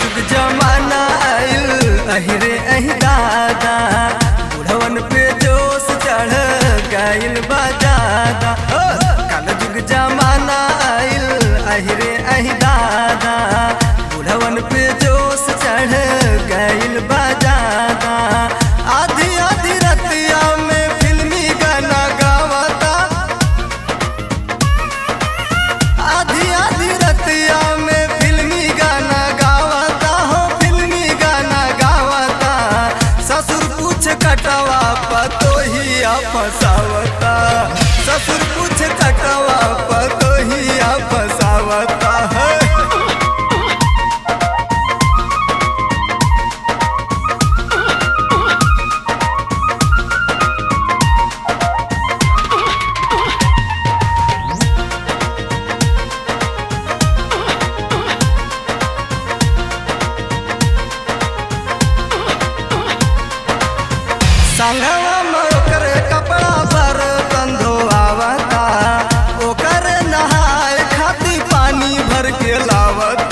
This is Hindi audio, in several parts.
जुग जमाना आयल, अहिरे अहि दादा। बुढ़वन पे जोश चढ़ गायल बा दादा। काल जुग जमाना आयल, अहिरे अहि दादा। बुढ़वन पे जोश ससुर पूछता அவ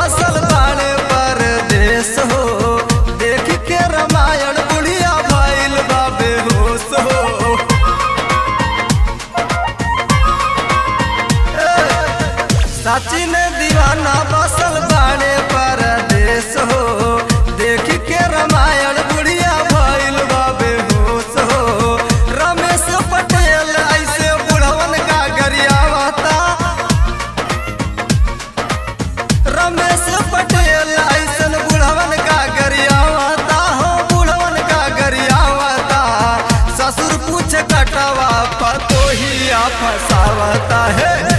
सचिन दीवाना बसल बाड़े परदेश हो। देख के रामायण बुढ़िया भइल बाबे हो। रमेश पटेल ऐसे बुढ़वन का गरियावता रमेश पटेल ऐसे बुढ़वन का गरियावता हो, बुढ़वन का गरियावता ससुर पूछ कटवा पतो ही फसावता है।